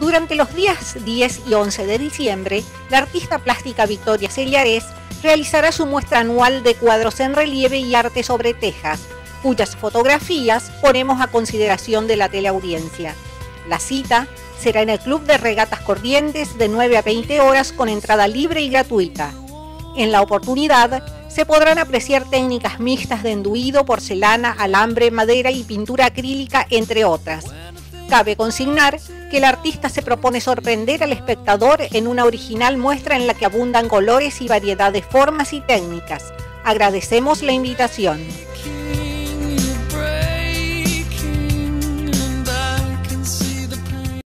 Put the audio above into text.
Durante los días 10 y 11 de diciembre, la artista plástica Victoria Sellares realizará su muestra anual de cuadros en relieve y arte sobre tejas, cuyas fotografías ponemos a consideración de la teleaudiencia. La cita será en el Club de Regatas Corrientes de 9 a 20 horas con entrada libre y gratuita. En la oportunidad se podrán apreciar técnicas mixtas de enduido, porcelana, alambre, madera y pintura acrílica, entre otras. Cabe consignar que el artista se propone sorprender al espectador en una original muestra en la que abundan colores y variedad de formas y técnicas. Agradecemos la invitación.